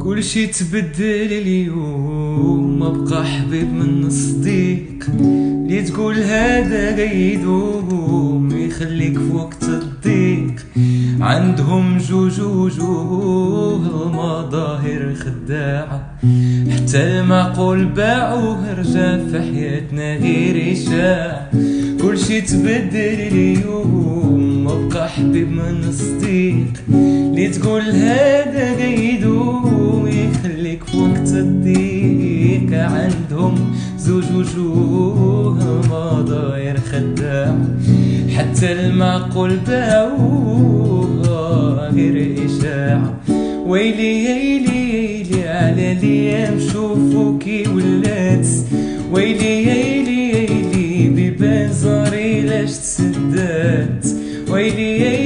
كل شي تبدل اليوم. ما بقى حبيب من الصديق اللي تقول هذا غيدوم يخليك في وقت الضيق. عندهم جوج وجوه المظاهر خداعة. حتى المعقول باعوه رجع في حياتنا غير إشاعة. كل شي تبدل اليوم ما بقى حبيب من الصديق اللي تقول هذا غيدوم الضيق عندهم زوج وجوه مضاير خداع حتى المعقول باعوه غير إشاعة ويلي يلي يلي على الأيام شوفو كي ولات. ويلي يلي يلي بيبان زاري لاش تسدات. ويلي يلي